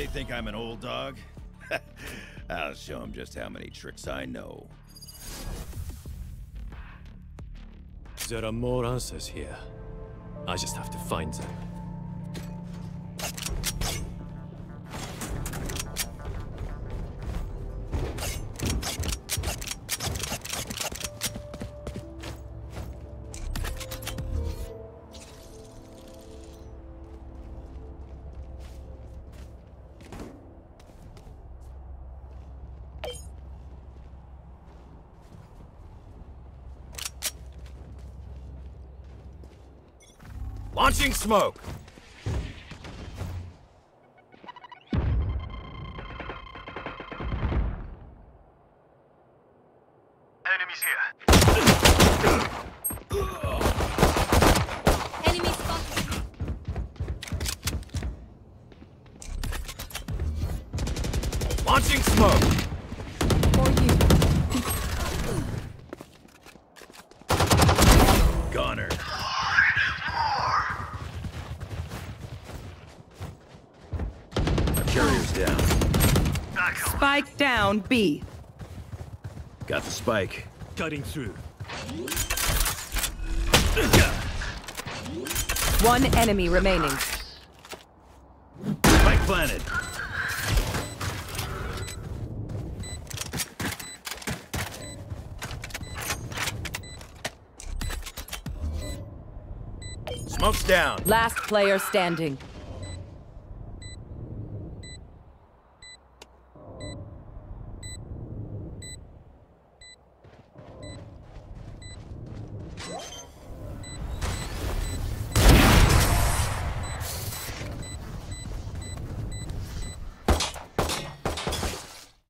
They think I'm an old dog? I'll show them just how many tricks I know. There are more answers here. I just have to find them. Launching smoke! Enemies here. Enemy spotted. Launching smoke! Carrier's down. Spike down B. Got the spike. Cutting through. One enemy remaining. Spike planted. Smoke's down. Last player standing.